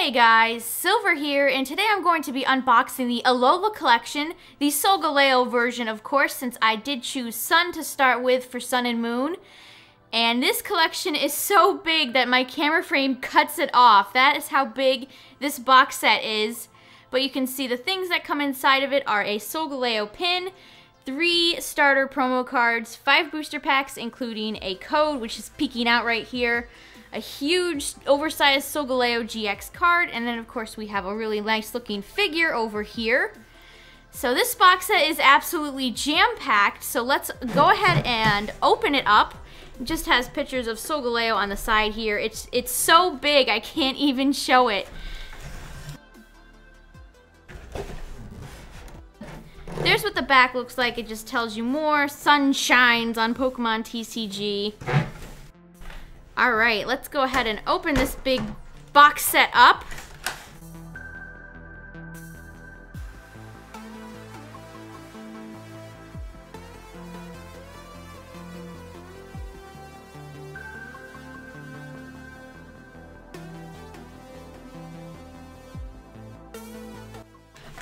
Hey guys, Silver here, and today I'm going to be unboxing the Alola Collection, the Solgaleo version of course, since I did choose Sun to start with for Sun and Moon. And this collection is so big that my camera frame cuts it off. That is how big this box set is. But you can see the things that come inside of it are a Solgaleo pin, three starter promo cards, five booster packs, including a code, which is peeking out right here, a huge oversized Solgaleo GX card, and then of course we have a really nice looking figure over here. So this box set is absolutely jam-packed, so let's go ahead and open it up. It just has pictures of Solgaleo on the side here. It's, it's so big I can't even show it. There's what the back looks like. It just tells you more. Sun shines on Pokemon TCG. All right, let's go ahead and open this big box set up.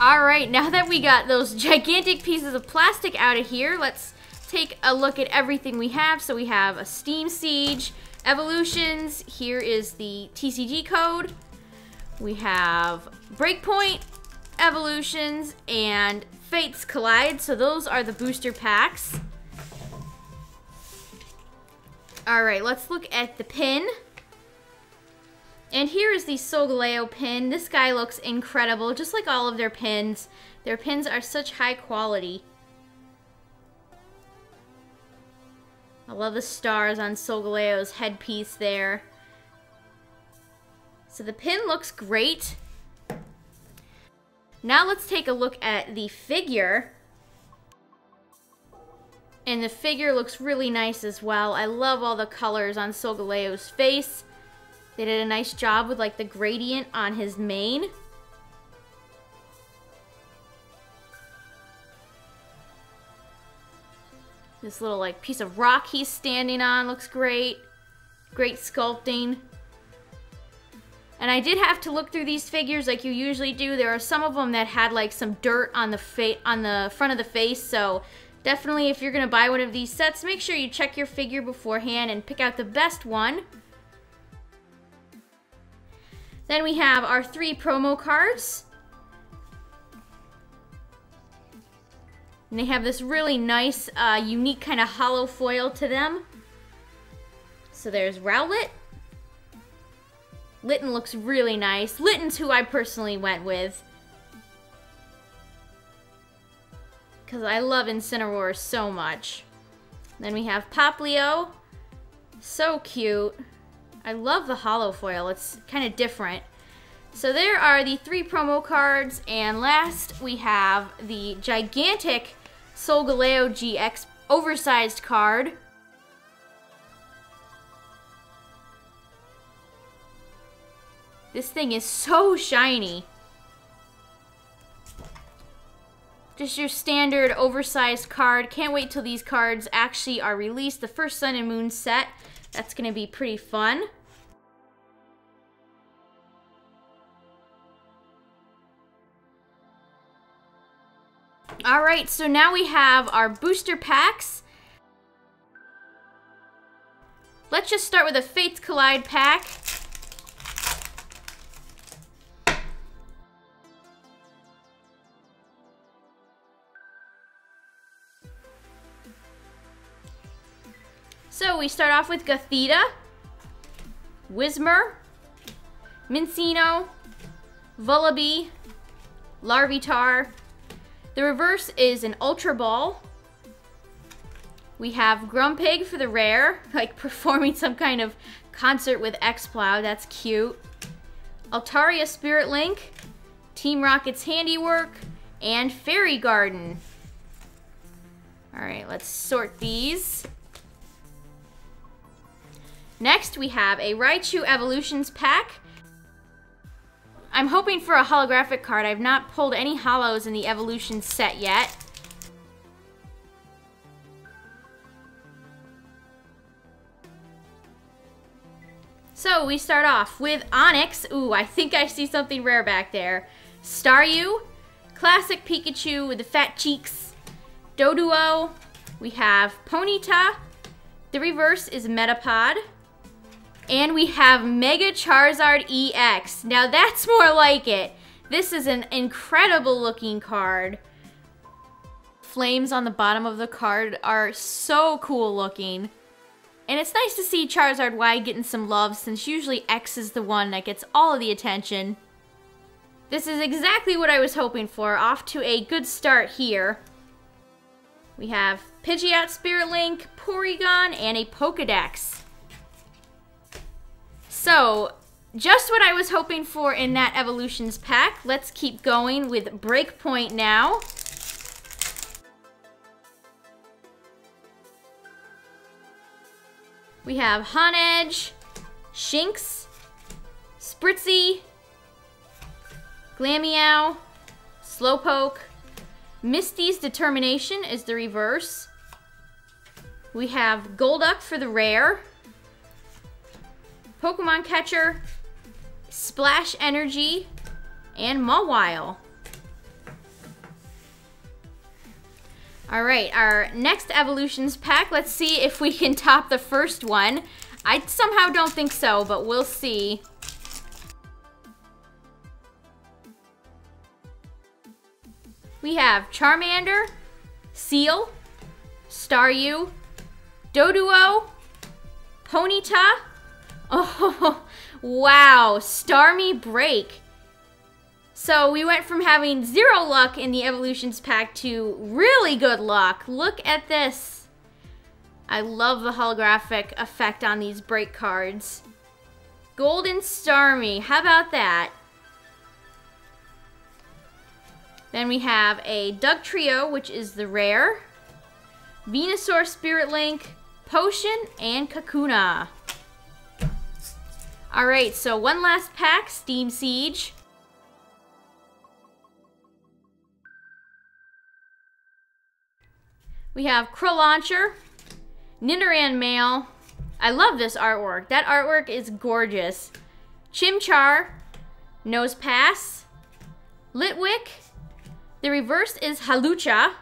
All right, now that we got those gigantic pieces of plastic out of here, let's take a look at everything we have. So we have a Steam Siege, Evolutions, here is the TCG code. We have Breakpoint, Evolutions, and Fates Collide. So those are the booster packs. All right, let's look at the pin. And here is the Solgaleo pin. This guy looks incredible, just like all of their pins. Their pins are such high quality. I love the stars on Solgaleo's headpiece there. So the pin looks great. Now let's take a look at the figure. And the figure looks really nice as well. I love all the colors on Solgaleo's face. They did a nice job with like the gradient on his mane. This little like piece of rock he's standing on looks great. Great sculpting. And I did have to look through these figures like you usually do. There are some of them that had like some dirt on the fa on the front of the face, so definitely if you're going to buy one of these sets, make sure you check your figure beforehand and pick out the best one. Then we have our three promo cards. And they have this really nice, uh, unique kind of holo foil to them. So there's Rowlet. Litten looks really nice. Litten's who I personally went with. Because I love Incineroar so much. Then we have Popplio. So cute. I love the holo foil. It's kind of different. So there are the three promo cards. And last we have the gigantic Solgaleo GX oversized card. This thing is so shiny. Just your standard oversized card. Can't wait till these cards actually are released. The first Sun and Moon set. That's going to be pretty fun. All right, so now we have our booster packs. Let's just start with a Fates Collide pack. So we start off with Gothita, Whismur, Minccino, Vullaby, Larvitar, the reverse is an Ultra Ball. We have Grumpig for the rare, like performing some kind of concert with Exploud. That's cute. Altaria Spirit Link, Team Rocket's Handiwork, and Fairy Garden. Alright, let's sort these. Next, we have a Raichu Evolutions pack. I'm hoping for a holographic card. I've not pulled any hollows in the Evolution set yet. So we start off with Onix. Ooh, I think I see something rare back there. Staryu, Classic Pikachu with the fat cheeks, Doduo, we have Ponyta, the reverse is Metapod, and we have Mega Charizard EX. Now that's more like it. This is an incredible looking card. Flames on the bottom of the card are so cool looking. And it's nice to see Charizard Y getting some love since usually X is the one that gets all of the attention. This is exactly what I was hoping for. Off to a good start here. We have Pidgeot Spirit Link, Porygon, and a Pokedex. So, just what I was hoping for in that Evolutions pack. Let's keep going with Breakpoint now. We have Honedge, Shinx, Spritzee, Glameow, Slowpoke. Misty's Determination is the reverse. We have Golduck for the rare. Pokemon Catcher, Splash Energy, and Mawile. All right, our next evolutions pack. Let's see if we can top the first one. I somehow don't think so, but we'll see. We have Charmander, Seel, Staryu, Doduo, Ponyta. Oh, wow, Starmie Break. So we went from having zero luck in the Evolutions pack to really good luck. Look at this. I love the holographic effect on these break cards. Golden Starmie, how about that? Then we have a Dugtrio, which is the rare. Venusaur Spirit Link, Potion, and Kakuna. Alright, so one last pack, Steam Siege. We have Clauncher, Nidoran Male. I love this artwork. That artwork is gorgeous. Chimchar, Nosepass, Litwick. The reverse is Hawlucha.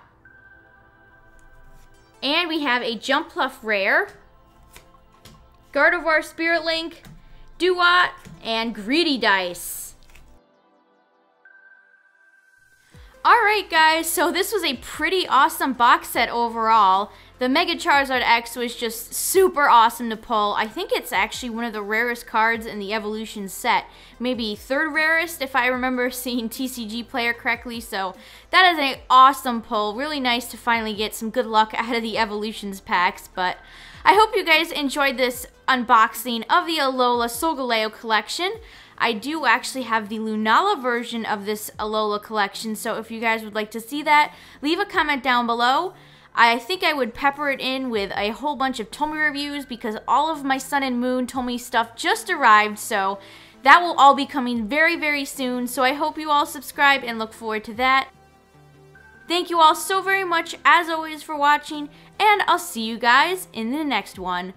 And we have a Jumpluff Rare, Gardevoir Spirit Link, Dewott, and Greedy Dice. Alright guys, so this was a pretty awesome box set overall. The Mega Charizard X was just super awesome to pull. I think it's actually one of the rarest cards in the Evolution set. Maybe third rarest if I remember seeing TCG player correctly. So that is an awesome pull. Really nice to finally get some good luck out of the Evolutions packs. But I hope you guys enjoyed this unboxing of the Alola Solgaleo collection. I do actually have the Lunala version of this Alola collection, so if you guys would like to see that, leave a comment down below. I think I would pepper it in with a whole bunch of Tomy reviews because all of my Sun and Moon Tomy stuff just arrived, so that will all be coming very, very soon, so I hope you all subscribe and look forward to that. Thank you all so very much, as always, for watching, and I'll see you guys in the next one.